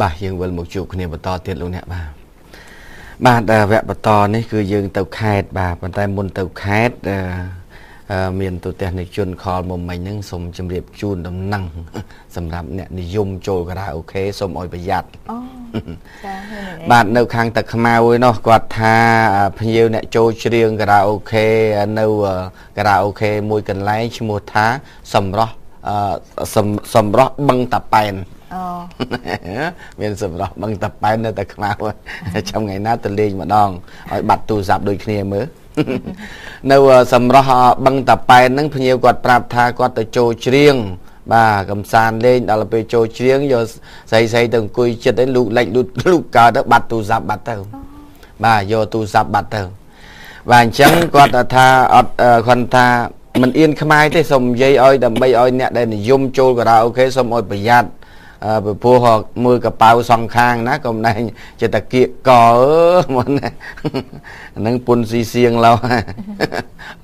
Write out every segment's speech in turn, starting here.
បាទយើងវិលមកជួបគ្នាបន្តទៀតលោកអ្នកបាទបាទវគ្គបន្តនេះគឺយើងទៅខេតបាទប៉ុន្តែមុនទៅខេតមានទូទស្សនិកជន call មុំមិញហ្នឹងសូមជម្រាបជូនដំណឹងសម្រាប់អ្នកនិយមចូលការ៉ាអូខេសូមឲ្យប្រយ័ត្នអូចាបាទនៅខាងទឹកខ្មៅឯនោះគាត់ថាភ្ញៀវអ្នកចូលច្រៀងការ៉ាអូខេនៅការ៉ាអូខេមួយកន្លែងឈ្មោះថាសម្រស់សម្រស់បឹងតាប៉ែន អូមានសម្រស់បឹងតាប៉ែននៅតែខ្មៅចាំថ្ងៃណាទៅលេងម្ដងឲ្យបាត់ទូរស័ព្ទដូចគ្នាមើលនៅសម្រស់បឹងតាប៉ែនហ្នឹងភ្ញៀវគាត់ប្រាប់ថាគាត់ទៅចូលច្រៀងបាទកំសាន្តលេងដល់ពេលចូលច្រៀងយកស្រីស្រីទៅអង្គុយចិត្តឯលូកលិចលូកលូកកើតទៅបាត់ទូរស័ព្ទបាត់ទៅបាទយកទូរស័ព្ទបាត់ទៅបាទអញ្ចឹងគាត់ថាអត់គាត់ថាមិនអៀនខ្មែរទេសូមនិយាយឲ្យដើម្បីឲ្យអ្នកដែលនិយមចូលការ៉ាអូខេសូមឲ្យប្រយ័ត្ន ពីព្រោះមើលកប៉ៅសងខាងណាកុំណែចិត្តតាគៀកកមកណាហ្នឹងពុនស៊ីសៀងឡោ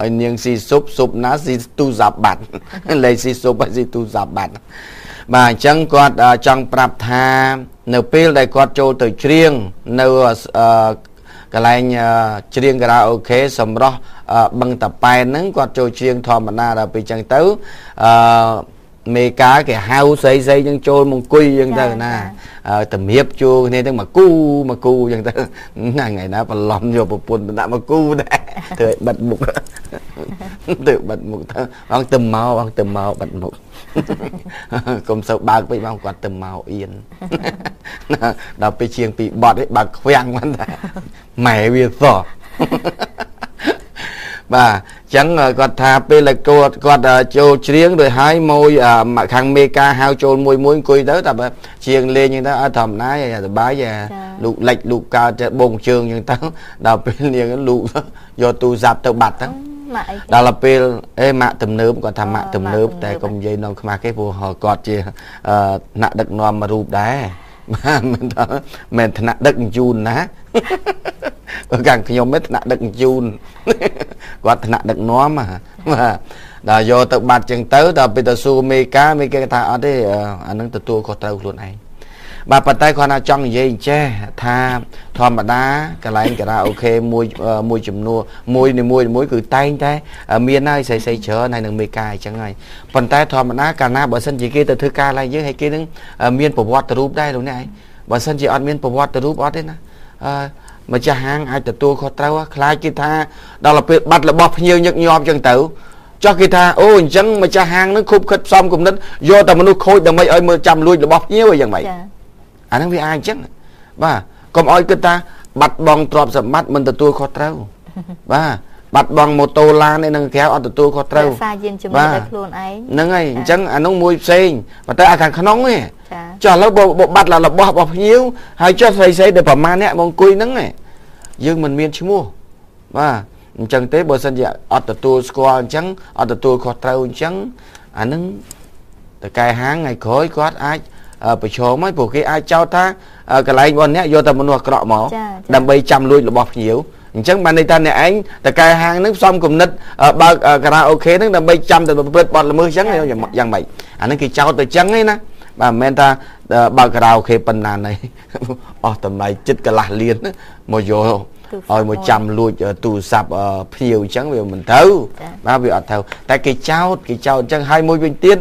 ឲ្យនាងស៊ីស៊ុបស៊ុបណាស៊ីទូសាប់បាត់លេស៊ីស៊ុបឲ្យស៊ីទូសាប់បាត់បាទអញ្ចឹងគាត់ចង់ប្រាប់ថានៅពេលដែលគាត់ចូលទៅច្រៀងនៅកន្លែងច្រៀងការ៉ាអូខេសម្រស់បឹងតាប៉ែនហ្នឹងគាត់ចូលច្រៀងធម្មតាដល់ពេលអញ្ចឹងទៅអឺ មេការគេហៅស្រីស្រីនឹងចូលមកអង្គុយអញ្ចឹងទៅណាតម្រៀបជួគ្នាទាំងមកគូមកគូអញ្ចឹងទៅថ្ងៃណាបន្លំយកប្រពន្ធដាក់មកគូដែរធ្វើឲ្យបិទមុខទៅបិទមុខទៅបងទៅមកបងទៅមកបិទមុខកុំសូវបើកពេកបងគាត់ទៅមកអៀនដល់ពេលជាងពីបត់ឯបើកខ្វាំងមិនដែរម៉ែវាសោះ បាទអញ្ចឹងគាត់ថាពេលគាត់គាត់ចូលច្រៀងដោយហើយមួយខាងមេកាហៅចូលមួយមួយអង្គុយទៅតែបើច្រៀងលេងអញ្ចឹងទៅឲ្យធម្មតាសប្បាយលូកលិចលូកកើតចេះបងជើងអញ្ចឹងទៅដល់ពេលនាងលូកយកទូរស័ព្ទទៅបាត់ទៅដល់ពេលអេម៉ាក់ទំនើបគាត់ថាម៉ាក់ទំនើបតែកុំនិយាយនំខ្មាស់គេព្រោះគាត់ជាថ្នាក់ដឹកនាំមួយរូបដែរ បាទមិនថាមិនថ្នាក់ដឹកជូនណាបើកាំងខ្ញុំមិនថ្នាក់ដឹកជូនគាត់ថ្នាក់ដឹកនាំបាទដល់យកទៅបាត់ចឹងទៅដល់ពេលទៅសួរមេកាមេកាថាអត់ទេអានឹងទទួលខុសត្រូវខ្លួនឯង បាទប៉ុន្តែគាត់ថាចង់និយាយចេះថាធម្មតាកន្លែងការ៉ាអូខេមួយមួយចំនួនមួយនីមួយមួយគឺតែងតែមានហើយស្រីស្រីច្រើនហើយនឹងមេកាអញ្ចឹងហើយប៉ុន្តែធម្មតាកាលណាបើសិនជាគេទៅធ្វើការឡើងយើងហើយគេនឹងមានប្រវត្តិរូបដែរលោកអ្នកឯងបើសិនជាអត់មានប្រវត្តិរូបអត់ទេណាអឺម្ចាស់ហាងអាចទទួលខុសត្រូវខ្លាចគេថាដល់ពេលបាត់របស់ភ្ញៀវញឹកញាប់អញ្ចឹងទៅចោះគេថាអូអញ្ចឹងម្ចាស់ហាងនឹងខុបខិតផ្សំគំនិតយកតែមនុស្សខូចដើម្បីឲ្យមើលចាំលួចរបស់ភ្ញៀវអីយ៉ាងម៉េចចា អាហ្នឹងវាអាចអញ្ចឹងបាទកុំឲ្យគិតថាបាត់បង់ទ្រព្យសម្បត្តិមិនទទួលខុសត្រូវបាទបាត់បង់ម៉ូតូឡានឯនឹងក្រៅអត់ទទួលខុសត្រូវរក្សាយានជំនិតឲ្យខ្លួនឯងហ្នឹងហើយអញ្ចឹងអានោះមួយផ្សេងប៉ុន្តែអាខាងក្នុងទេចុះឥឡូវបើបាត់ឡារបស់របស់ភ្ញៀវហើយចុះស្រីស្រីទៅប្រមាណអ្នកមកអង្គុយហ្នឹងយើងមិនមានឈ្មោះបាទអញ្ចឹងទេបើសិនជាអត់ទទួលស្គាល់អញ្ចឹងអត់ទទួលខុសត្រូវអញ្ចឹងអានឹងតកែហាងថ្ងៃក្រោយគាត់អាច ប្រឈមហើយព្រោះគេអាចចោទថាកន្លែងរបស់អ្នកយកតែមនុស្សអាក្រក់មកដើម្បីចាំលួចរបស់ភ្ញៀវអញ្ចឹងបានន័យថាអ្នកឯងតកែហាងហ្នឹងផ្សំគំនិតបើកការ៉ាអូខេហ្នឹងដើម្បីចាំតែប្រព្រឹត្តបទល្មើសអញ្ចឹងយ៉ាងម៉េចអាហ្នឹងគេចោទទៅអញ្ចឹងឯណាបាទមិនមែនថាបើកការ៉ាអូខេប៉ុណ្ណាណៃអស់តម្លៃចិត្តកន្លះលានមកយក ឲ្យមកចាំលួចទូរស័ព្ទភ្ញៀវអញ្ចឹងវាមិនទៅបាទវាអត់ទៅតែគេចោតគេចោតអញ្ចឹងហើយមួយវិញទៀត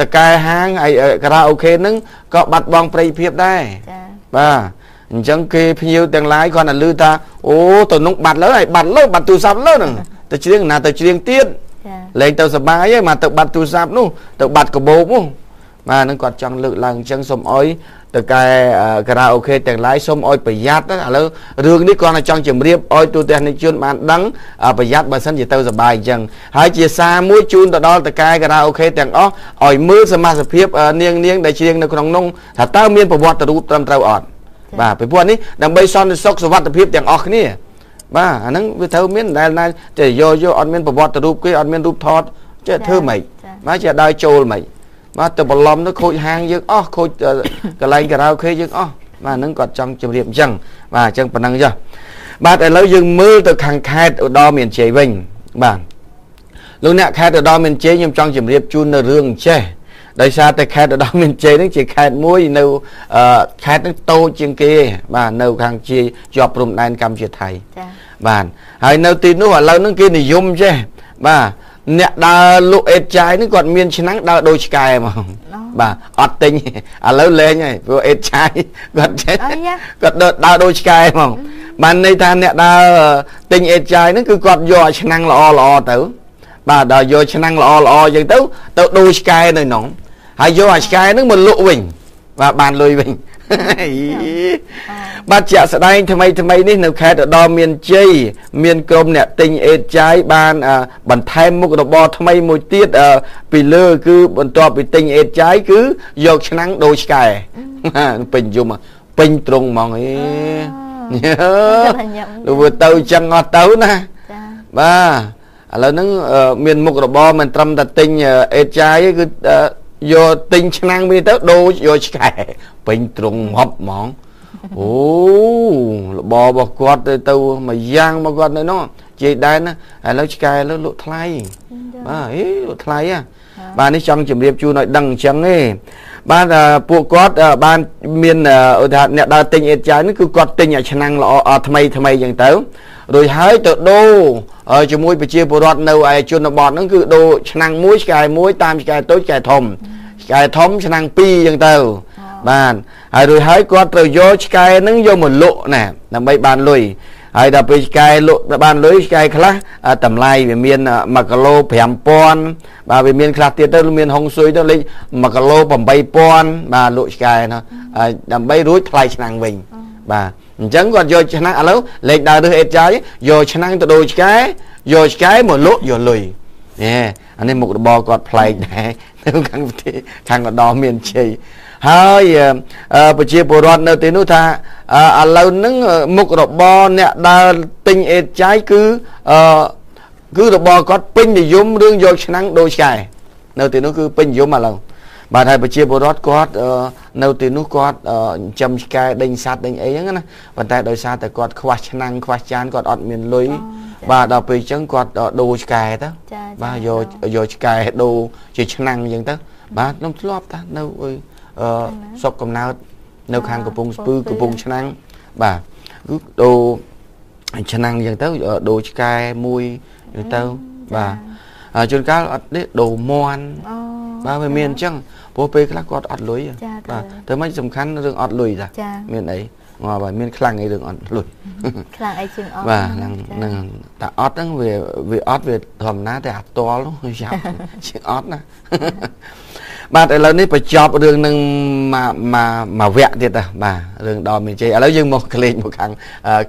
ថៅកែហាងហើយការ៉ាអូខេហ្នឹងក៏បាត់បង់ប្រិយភាពដែរចាបាទអញ្ចឹងគេភ្ញៀវទាំងឡាយគាត់តែឮថាអូទៅនោះបាត់លើហើយបាត់លើបាត់ទូរស័ព្ទលើហ្នឹងទៅច្រៀងណាទៅច្រៀងទៀតលេងទៅសបាយហើយមកទៅបាត់ទូរស័ព្ទនោះទៅបាត់កបោបនោះបាទនឹងគាត់ចង់លើកឡើងអញ្ចឹងសូមឲ្យ ថៅកែការ៉ាអូខេទាំងឡាយសូមឲ្យប្រយ័ត្នឥឡូវរឿងនេះគាត់តែចង់ជម្រាបអុយទូទាំងនិជនបានដឹងប្រយ័ត្នបើសិនជាទៅសបាយអញ្ចឹងហើយជាសារមួយជូនទៅដល់តកែការ៉ាអូខេទាំងអស់ឲ្យមើលសមាជិកភាពនាងនាងដែលច្រៀងនៅក្នុងនោះថាតើមានប្រវត្តិរូបត្រឹមត្រូវអត់បាទពីព្រោះនេះដើម្បីសន្តិសុខសុវត្ថិភាពទាំងអស់គ្នាបាទអាហ្នឹងវាត្រូវមានដែលណាតែយកយកអត់មានប្រវត្តិរូបគេអត់មានរូបថតចេះធ្វើម៉េចបាទចេះដើរចូលម៉េច បាទទៅបន្លំទៅខូចហាងយើងអស់ខូចកន្លែងការ៉ាអូខេយើងអស់បាទហ្នឹងគាត់ចង់ជម្រាបអញ្ចឹងបាទអញ្ចឹងប៉ុណ្ណឹងចុះបាទឥឡូវយើងមើលទៅខាងខេត្តឧត្តរមានជ័យវិញបាទលោកអ្នកខេត្តឧត្តរមានជ័យខ្ញុំចង់ជម្រាបជូននៅរឿងចេះដោយសារតែខេត្តឧត្តរមានជ័យហ្នឹងជាខេត្តមួយនៅខេត្តហ្នឹងតូចជាងគេបាទនៅខាងជាជាប់ព្រំដែនកម្ពុជាថៃចាបាទហើយនៅទីនោះឥឡូវហ្នឹងគេនិយមចេះបាទ អ្នកដើរលក់អេតចាយនេះគាត់មានឆ្នាំងដើរដូចឆ្កែហ្មងបាទអត់ទិញឥឡូវលេងហើយព្រោះអេតចាយគាត់ចេះគាត់ដើរដើរដូចឆ្កែហ្មងបានន័យថាអ្នកដើរទិញអេតចាយហ្នឹងគឺគាត់យកឆ្នាំងល្អល្អទៅ បាទដល់យកឆ្នាំងល្អល្អអញ្ចឹងទៅ ទៅដូរឆ្កែនៅក្នុងហើយយកអាឆ្កែហ្នឹងមកលក់វិញបាទបានលុយវិញ បាទជាក់ស្ដែងថ្មីថ្មីនេះនៅខេត្តឧត្តរមានជ័យមានក្រុមអ្នកទិញអេតចាយបានបន្ថែមមុខរបរថ្មីមួយទៀតពីលើគឺបន្ទាប់ពីទិញអេតចាយគឺយកឆ្នាំងដូរឆ្កែពេញយំពេញត្រង់ហ្មងអេលោកទៅចឹងអត់ទៅណាបាទឥឡូវហ្នឹងមានមុខរបរមិនត្រឹមតែទិញអេតចាយគឺ យកទិញឆ្នាំងវាទៅដូរយកឆ្កែពេញត្រង់ហប់ហ្មងអូរបបរបស់គាត់ទៅទៅមួយយ៉ាងមកគាត់នៅនោះជ័យដែនណាឥឡូវឆ្កែឥឡូវលក់ថ្លៃបាទអេលក់ថ្លៃហ៎បាទនេះចង់ជម្រាបជូនឲ្យដឹងអញ្ចឹងទេ បាទពួកគាត់បានមានឧទាហរណ៍អ្នកដើរទិញអេតចាយនេះគឺគាត់ទិញឲ្យឆ្នាំងល្អថ្មីថ្មីអញ្ចឹងទៅរួចហើយទៅដូរជាមួយប្រជាពលរដ្ឋនៅឯជនបទហ្នឹងគឺដូរឆ្នាំងមួយឆ្កែមួយតាមឆ្កែតូចឆ្កែធំឆ្កែធំឆ្នាំង2អញ្ចឹងទៅបានហើយរួចហើយគាត់ត្រូវយកឆ្កែហ្នឹងយកមកលក់ណាដើម្បីបានលុយ ហើយដល់ពេលឆ្កែលក់បានលុយឆ្កែខ្លះតម្លៃវាមាន1គីឡូ5000បាទវាមានខ្លះទៀតទៅមានហុងស៊ុយទៅលេខ1គីឡូ8000បាទលក់ឆ្កែណាដើម្បីរួចថ្លៃឆ្នាំងវិញបាទអញ្ចឹងគាត់យកឆ្នាំងឥឡូវលេខដើររើសអេតចាយយកឆ្នាំងទៅដូរឆ្កែយកឆ្កែមកលក់យកលុយណែអានេះមុខរបរគាត់ប្លែកដែរនៅខាងប្រទេសខាងកដោមានជ័យ ហើយប្រជាពលរដ្ឋនៅទីនោះថាឥឡូវហ្នឹងមុខរបរអ្នកដើរទិញអេតចាយគឺអឺគឺរបរគាត់ពេញនិយមរឿងយកឆ្នាំងដូរឆ្កែនៅទីនោះគឺពេញនិយមឥឡូវបាទហើយប្រជាពលរដ្ឋគាត់នៅទីនោះគាត់ចិញ្ចឹមឆ្កែដេញសัตว์ដេញអីហ្នឹងណាប៉ុន្តែដោយសារតែគាត់ខ្វះឆ្នាំងខ្វះចានគាត់អត់មានលុយបាទដល់ពេលអញ្ចឹងគាត់ដូរឆ្កែទៅបាទយកយកឆ្កែដូរជាឆ្នាំងអញ្ចឹងទៅបាទខ្ញុំធ្លាប់តានៅអឺ សុកកំណើតនៅខាងកំពង់ស្ពឺកំពង់ឆ្នាំងបាទគឺដូរឆ្នាំងអញ្ចឹងទៅដូរឆ្កែមួយអញ្ចឹងទៅបាទជួនកាលអត់នេះដូរមន់បាទវាមានអញ្ចឹងព្រោះពេលខ្លះគាត់អត់លុយបាទតែមិនសំខាន់រឿងអត់លុយតាមានអីងាប់ហើយមានខ្លាំងអីរឿងអត់លុយខ្លាំងអីជាងអត់បាទហ្នឹងហ្នឹងតែអត់ហ្នឹងវាវាអត់វាធម្មតាតែអាតលនោះយ៉ាប់ជាងអត់ណា បាទឥឡូវនេះបញ្ចប់រឿងនឹងមកមកមកវគ្គទៀតណាបាទរឿងដល់មានជ័យឥឡូវយើងមកក្លែងមកខាង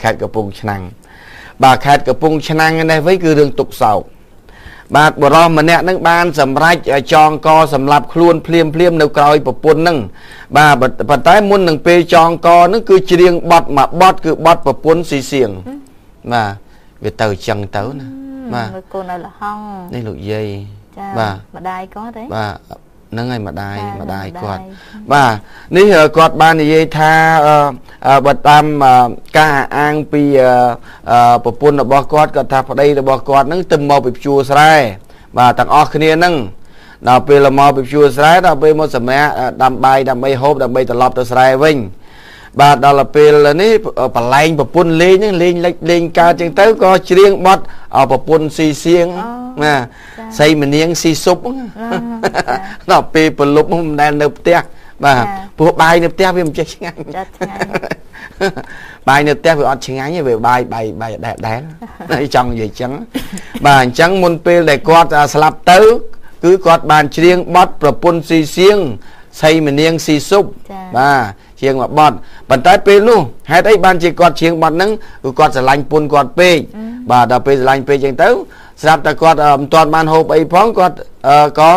ខេត្តកំពង់ឆ្នាំងបាទខេត្តកំពង់ឆ្នាំងនេះវិញគឺរឿងទុកសោកបាទបរោះម្នាក់នឹងបានសម្រេចចងកសម្រាប់ខ្លួនភ្លាមភ្លាមនៅក្រោយប្រពន្ធនឹងបាទប៉ុន្តែមុននឹងពេលចងកនឹងគឺច្រៀងបត់មួយបត់គឺបត់ប្រពន្ធស៊ីសៀងបាទវាទៅចឹងទៅណាបាទកូននៅលហងនេះលោកយាយបាទម្ដាយគាត់ទេបាទ ហ្នឹងហើយម្ដាយម្ដាយគាត់បាទនេះគាត់បាននិយាយថាបើតាមការអាងពីប្រពន្ធរបស់គាត់គាត់ថាប្តីរបស់គាត់ហ្នឹងទៅមកពីភ្ជួរស្រែបាទទាំងអស់គ្នាហ្នឹងដល់ពេលមកពីភ្ជួរស្រែដល់ពេលមកសម្រាប់ដាំបាយដើម្បីហូបដើម្បីត្រឡប់ទៅស្រែវិញ បាទដល់ពេលនេះបលែងប្រពន្ធលេងហ្នឹងលេងលេចលេងកើតចឹងទៅក៏ច្រៀងបត់ប្រពន្ធស៊ីសៀងណាសីមនាងស៊ីស៊ុបដល់ពេលប្រលប់មិនដែលនៅផ្ទះបាទព្រោះបាយនៅផ្ទះវាមិនចេះឆ្ងាញ់បាយនៅផ្ទះវាអត់ឆ្ងាញ់ទេវាបាយបាយបាយដែលដែលចង់និយាយចឹងបាទអញ្ចឹងមុនពេលដែលគាត់ស្លាប់ទៅ គឺគាត់បានច្រៀងបទប្រពន្ធស៊ីសៀងសីមនាងស៊ីស៊ុបបាទ ជាងមួយបត់ប៉ុន្តែពេលនោះហេតុអីបានជាគាត់ជាងបត់ហ្នឹងគឺគាត់ស្រឡាញ់ពុនគាត់ពេកបាទដល់ពេលស្រឡាញ់ពេកចឹងទៅស្រាប់តែគាត់មិនទាន់បានហូបអីផងគាត់ក៏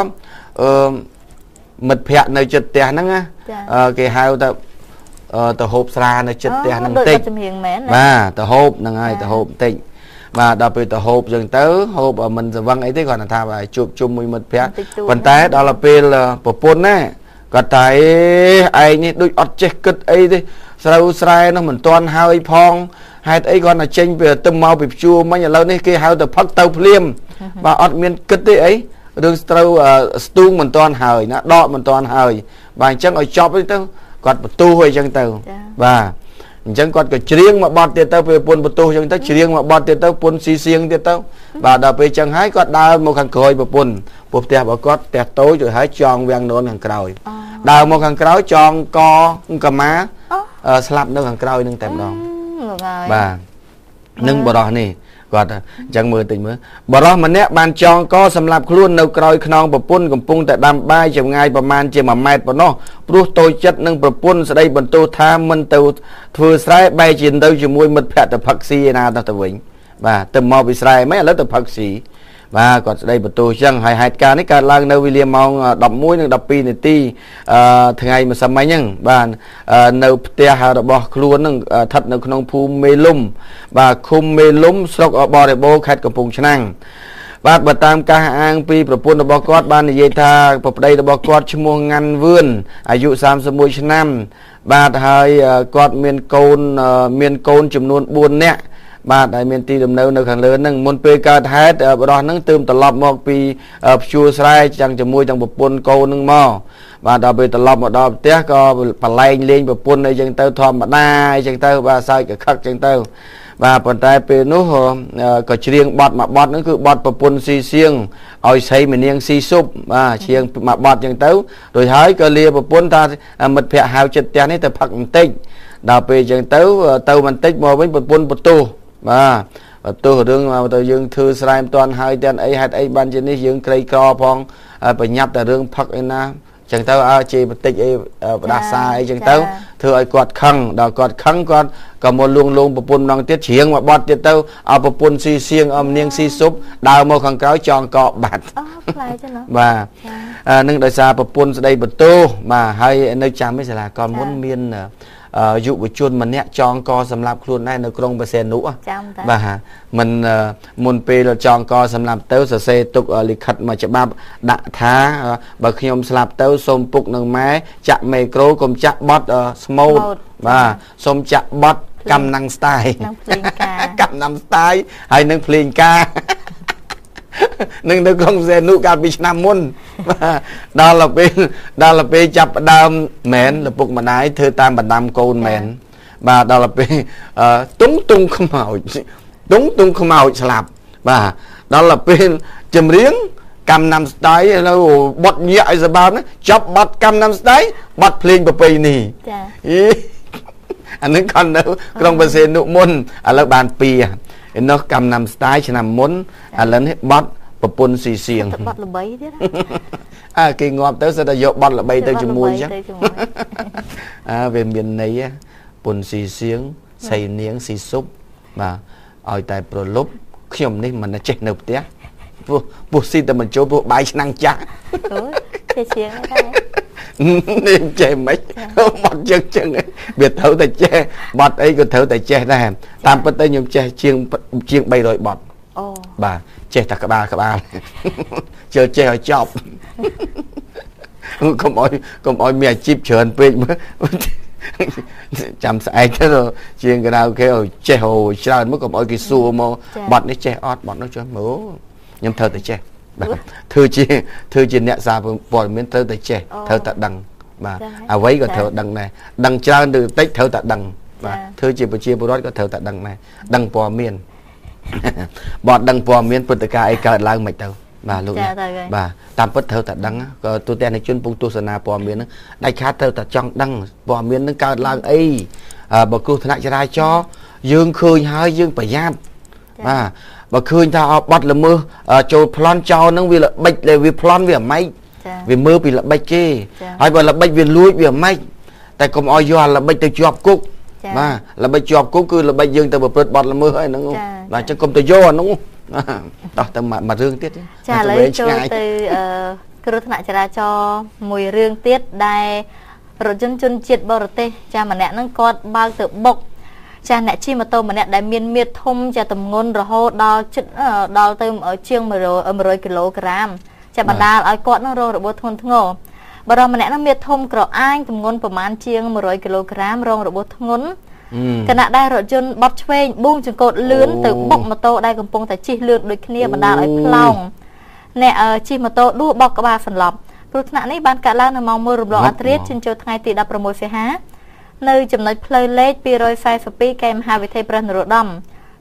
អឺមិត្តភ័ក្ដិនៅចិត្តផ្ទះហ្នឹងណាគេហៅទៅទៅហូបស្រានៅចិត្តផ្ទះហ្នឹងតិចបាទទៅហូបហ្នឹងហើយទៅហូបបន្តិចបាទដល់ពេលទៅហូបចឹងទៅហូបមិនស្វឹងអីទេគាត់ថាជួបជុំមួយមិត្តភ័ក្ដិប៉ុន្តែដល់ពេលប្រពន្ធណា គាត់ថាអេឯងនេះដូចអត់ចេះគិតអីទេស្រូវស្រែនោះមិនទាន់ហើយផងហេតុអីគាត់តែចេញពីទៅមកពីភ្ជួរមិញឥឡូវនេះគេហៅទៅផឹកទៅភ្លាមបាទអត់មានគិតទេអីរឿងស្រូវអឺស្ទូងមិនទាន់ហើយណាដកមិនទាន់ហើយបាទអញ្ចឹងឲ្យចប់ទៅគាត់បន្ទោសអីចឹងទៅបាទអញ្ចឹងគាត់ក៏ច្រៀងមកបត់ទៀតទៅពេលពុនបន្ទោសអញ្ចឹងទៅច្រៀងមកបត់ទៀតទៅពុនស៊ីសៀងទៀតទៅបាទដល់ពេលអញ្ចឹងហើយគាត់ដើរមកខាងក្រោយប្រពន្ធពោះផ្ទះរបស់គាត់ផ្ទះតូចរួចហើយចងវាំងននខាងក្រោយ ដើរមកខាងក្រោយចងកកម៉ាស្លាប់នៅខាងក្រោយនឹងតែម្ដងបាទនឹងបរោះនេះគាត់អញ្ចឹងមើលតិចមើលបរោះម្នាក់បានចងកសម្រាប់ខ្លួននៅក្រោយខ្នងប្រពន្ធកំពុងតែដាំបាយចម្ងាយប្រមាណជា1ម៉ែត្រប៉ុណ្ណោះព្រោះតូចចិត្តនឹងប្រពន្ធស្ដីបន្ទោសថាមិនទៅធ្វើស្រែបែរជាទៅជាមួយមិត្តភ័ក្តិទៅផឹកស៊ីឯណាទៅវិញបាទទៅមកពីស្រែមិនឥឡូវទៅផឹកស៊ី បាទគាត់ស្ដីបន្ទោសចឹងហើយហេតុការណ៍នេះកើតឡើងនៅវេលាម៉ោង11និង12នាទីអឺថ្ងៃម្សិលមិញហ្នឹងបាទនៅផ្ទះរបស់ខ្លួនហ្នឹងស្ថិតនៅក្នុងភូមិមេលុំបាទឃុំមេលុំស្រុកបរិបូរខេត្តកំពង់ឆ្នាំងបាទបើតាមការអាងពីប្រពន្ធរបស់គាត់បាននិយាយថាប្រប្តីរបស់គាត់ឈ្មោះងាន់វឿនអាយុ31ឆ្នាំ បាទហើយគាត់មានកូនមានកូនចំនួន4នាក់ បាទដែលមានទីលំនៅនៅខាងលើហ្នឹងមុនពេលកើតហេតុបរោះហ្នឹងទើបត្រឡប់មកពីព្យួរស្រែចាំជាមួយទាំងប្រពន្ធកូនហ្នឹងមកបាទដល់ពេលត្រឡប់មកដល់ផ្ទះក៏បលែងលេងប្រពន្ធអីចឹងទៅធម្មតាអីចឹងទៅបាទសើចកខឹកចឹងទៅបាទប៉ុន្តែពេលនោះក៏ច្រៀងបត់មួយបត់ហ្នឹងគឺបត់ប្រពន្ធស៊ីសៀងឲ្យស្រីមនាងស៊ីស៊ុបបាទច្រៀងមួយបត់ចឹងទៅរួចហើយក៏លាប្រពន្ធថាមិត្តភ័ក្តិហៅចិត្តផ្ទះនេះទៅផឹកបន្តិចដល់ពេលចឹងទៅទៅបន្តិចមកវិញប្រពន្ធបន្ទោស បាទទោះរឿងទៅយើងធ្វើស្រែមិនទាន់ហើយទាំងអីហេតុអីបានជានេះយើងក្រីក្រផងប្រញាប់តែរឿងផឹកឯណាចឹងទៅអើជេរបន្តិចអីបដាសាអីចឹងទៅធ្វើឲ្យគាត់ខឹងដល់គាត់ខឹងគាត់ក៏មកលួងលោមប្រពន្ធម្ដងទៀតច្រៀងមកបត់ទៀតទៅឲ្យប្រពន្ធស៊ីសៀងអមនាងស៊ីស៊ុបដើរមកខាងក្រោយចងកកបាត់អូផ្លែចឹងណាបាទនឹងដោយសារប្រពន្ធស្ដីបន្ទោសបាទហើយនៅចាំឯសាលាកនមុនមាន យុវជនម្នាក់ចងកសម្រាប់ខ្លួនដែរនៅក្រុងបរសេនុចាំតាបាទមិនមុនពេលចងកសម្រាប់ទៅសរសេរទុកលិខិតមកច្បាប់ដាក់ថាបើខ្ញុំស្លាប់ទៅសូមពុកនឹងម៉ែចាក់មេក្រូកុំចាក់បត់ស្មូតបាទសូមចាក់បត់កំណាំងស្ទាយនឹងភ្លេងការកំណាំស្ទាយហើយនឹងភ្លេងការ នឹងនៅក្រុងសេនុកាលពីឆ្នាំមុនដល់ទៅពេលដល់ទៅពេលចាប់ដើមមែនលពុកម្ដាយធ្វើតាមបណ្ដាំកូនមែនបាទដល់ទៅពេលទុងទុងខ្មោចទុងទុងខ្មោចស្លាប់បាទដល់ទៅពេលចម្រៀងកំណាំស្ដាយនៅបត់ញាក់ឲ្យសបាប់ចាប់បាត់កំណាំស្ដាយបាត់ភ្លេងប្រពៃណីចាអានឹងគាត់នៅក្រុងបរសេនុមុនឥឡូវបាន2 ឯនោះកំណាំស្ទាយឆ្នាំមុនឥឡូវនេះបត់ប្រពន្ធស៊ីសៀងបត់ល្បីទៀតអើគេងាប់ទៅសិតតែយកបត់ល្បីទៅជាមួយអញ្ចឹងអើវាមានន័យពុនស៊ីសៀងសៃនាងស៊ីស៊ុបបាទឲ្យតែប្រលប់ខ្ញុំនេះមិនចេះនៅផ្ទះពោះពោះស៊ីតែមិនចូលពោះបាយឆ្នាំងចាស់អូយចេះជាងដែរ នេះចេះមិនបត់ចឹងចឹងវាត្រូវតែចេះបត់អីក៏ត្រូវតែចេះដែរតាមពិតទៅខ្ញុំចេះជាងជាង300បត់អូបាទចេះតែក្បាលក្បាលជើចេះឲ្យចប់កុំអោយកុំអោយមានអាជីពច្រើនពេកមើលចាំស្អែកទៅជាងកណ្ដៅគេឲ្យចេះហូច្រើនមកកុំអោយគេសួរមកបត់នេះចេះអត់បត់នោះចុះមើលខ្ញុំត្រូវតែចេះ បាទធ្វើជាធ្វើជាអ្នកសារព័ត៌មានត្រូវតែចេះត្រូវតែដឹងបាទអ្វីក៏ត្រូវដឹងដែរដឹងច្រើនឬតិចត្រូវតែដឹងបាទធ្វើជាប្រជាពលរដ្ឋក៏ត្រូវតែដឹងដែរដឹងព័ត៌មានបើដឹងព័ត៌មានពុទ្ធកាអីកើតឡើងមិនទៅបាទលោកបាទតាមពិតត្រូវតែដឹងក៏ទូទាំងជនពុងទស្សនាព័ត៌មានហ្នឹងដាច់ខាតត្រូវតែចង់ដឹងព័ត៌មានហ្នឹងកើតឡើងអីបើគ្រោះថ្នាក់ចរាចរណ៍យើងឃើញហើយយើងប្រយ័ត្នបាទ បើឃើញថាបត់ល្មើសចូលប្លន់ចោលហ្នឹងវាល្បិចវាប្លន់វាអាម៉េចវាមើលពីល្បិចគេហើយបើល្បិចវាលួចវាអាម៉េចតែកុំឲ្យយកអាល្បិចទៅជាប់គុកបាទល្បិចជាប់គុកគឺល្បិចយើងទៅប្រព្រឹត្តបទល្មើសហើយហ្នឹងបាទអញ្ចឹងកុំទៅយកអាហ្នឹងតោះទៅមួយរឿងទៀតចាឥឡូវចូលទៅគ្រោះថ្នាក់ចរាចរណ៍មួយរឿងទៀតដែលរថយន្តជនជាតិបរទេសចាម្នាក់ហ្នឹងគាត់បើកទៅបុក ចាអ្នកជិះម៉ូតូម្នាក់ដែលមានមាឌធំចាតម្ងន់រហូតដល់ជិតដល់ទៅជាង100គីឡូក្រាមចាបណ្ដាលឲ្យគាត់នឹងរងរបួសធ្ងន់ធ្ងរបរិម្នាក់នឹងមាឌធំក្រអាងតម្ងន់ប្រមាណជាង100គីឡូក្រាមរងរបួសធ្ងន់គណៈដែលរថយន្តបត់ឆ្វេងបួងចង្កូតលឿនទៅបុកម៉ូតូដែលកំពុងតែជិះលឿនដូចគ្នាបណ្ដាលឲ្យផ្លោងអ្នកជិះម៉ូតូដួសបោកក្បាលសន្លប់គ្រោះថ្នាក់នេះបានកើតឡើងនៅម៉ោង1រំលងអត្រាជិនចូលថ្ងៃទី16សីហា នៅចំណុចផ្លូវលេខ242កែមហាវិថីព្រះនរោត្តម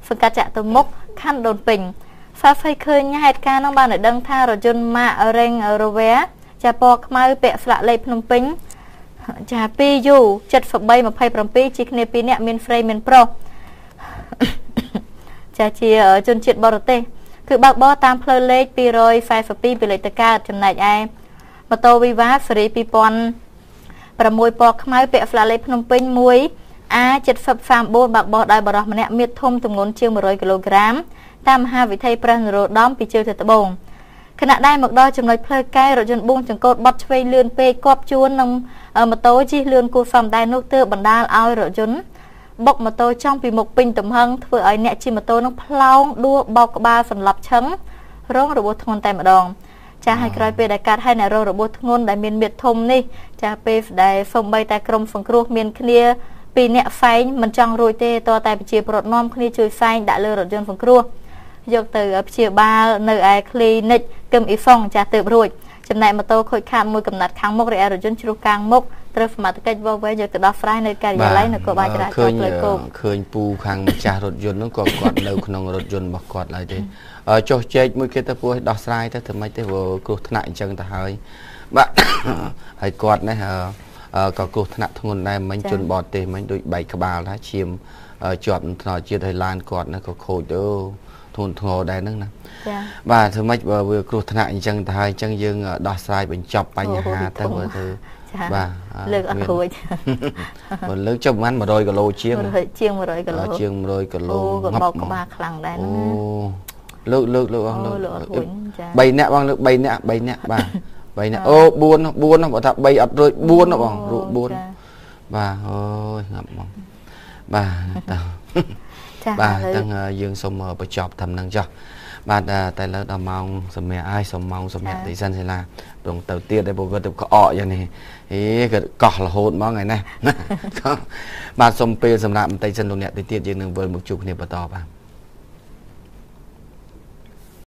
សង្កាត់ចាក់ទៅមុខខណ្ឌដូនពេញសាស្ត្រីឃើញហេតុការណ៍នោះបានដឹងថារជនម៉ាក់រេងរវែចាពណ៌ខ្មៅពាក់ស្លាកលេខភ្នំពេញចា 2U 7327ជាគ្នាពីរនាក់មានស្រីមានប្រុសចាជាជនជាតិបរទេស គឺបើកបរតាមផ្លូវលេខ242ពីលេខតកើតចំណែកឯម៉ូតូ Viva ស៊េរី2000 6ពណ៌ខ្មៅពាក់ហ្វ្លាឡេភ្នំពេញ1 A7039 បាក់បោះដោយបរោះម្នាក់មានធំទម្ងន់ជាង100គីឡូក្រាមតាមមហាវិថីព្រះនរោត្តមពីជើងទៅត្បូងខណៈដែលមកដល់ចំណុចផ្លូវកែរថយន្ត4ចង្កូតបត់ឆ្វេងលឿនពេកគប់ជួននឹងម៉ូតូជិះលឿនគួរសមដែរនោះទើបបណ្ដាលឲ្យរថយន្តបុកម៉ូតូចំពីមុខពេញទំហឹងធ្វើឲ្យអ្នកជិះម៉ូតូនឹងផ្លោងដួលបោកក្បាលសន្លប់ឈឹងរងរបួសធ្ងន់តែម្ដង។ ចាឲ្យក្រោយពេលដែលកាត់ឲ្យអ្នករងរបួសធ្ងន់ដែលមានមៀតធំនេះចាពេលដែលសំបីតែក្រុមសង្គ្រោះមានគ្នាពីអ្នកផ្សែងមិនចង់រួចទេតតែប្រជាពលរដ្ឋនាំគ្នាជួយផ្សែងដាក់លើរថយន្តសង្គ្រោះយកទៅព្យាបាលនៅឯ clinic គឹមអ៊ីហ្វុងចាស់ទើបរួច ចំណែកម៉ូតូខូចខាតមួយកំណាត់ខាងមុខរីឯរថយន្តជ្រុះកាងមុខត្រូវសមត្ថកិច្ចវោវែយកទៅដោះស្រាយនៅការិយាល័យនៅគោបាលចរាចរណ៍ផ្លូវគោកឃើញពូខាងម្ចាស់រថយន្តនោះក៏គាត់នៅក្នុងរថយន្តរបស់គាត់ឡើយទេចុះជែកមួយគេទៅពោះដោះស្រាយទៅធ្វើម៉េចទេព្រោះគ្រោះថ្នាក់អញ្ចឹងទៅហើយបាទហើយគាត់នេះក៏គ្រោះថ្នាក់ធ្ងន់ដែរមិញជនបរទេសមិញដូចបែកក្បាលថាឈាមជាប់ថ្នល់ជាតិហើយឡានគាត់នោះក៏ខូចទៅ ធូនធ្ងរដែរហ្នឹងណាចាបាទធ្វើម៉េចបើវាគ្រោះថ្នាក់អញ្ចឹងទៅហើយអញ្ចឹងយើងដោះស្រាយបញ្ចប់បញ្ហាទៅមើលទៅបាទលើកអត់រួចបើលើកចុះប្រហែល100គីឡូជាងជាង100គីឡូជាង100គីឡូងាប់ក្បាលខ្លាំងដែរហ្នឹងលើកលើកលើកអស់លើក3នាក់បងលើក3នាក់3នាក់បាទ3នាក់អូ4 4បើថា3អត់រួច4បងរួច4បាទអូយងាប់បងបាទចា បាទទាំងយើងសូមបញ្ចប់តាមនឹងចុះបាទតែលើដល់ម៉ោងសម្រាប់ហើយសូមម៉ោងសម្រាប់ទីសិនសិលាព្រោះទៅទៀតតែពួកគាត់ទៅក្អកយ៉ាងនេះអេគាត់កោះរហូតហ្មងថ្ងៃនេះបាទសូមពេលសម្រាប់បន្តិចសិនលោកអ្នកទៅទៀតយើងនឹងវិលមកជួបគ្នាបន្តបាទ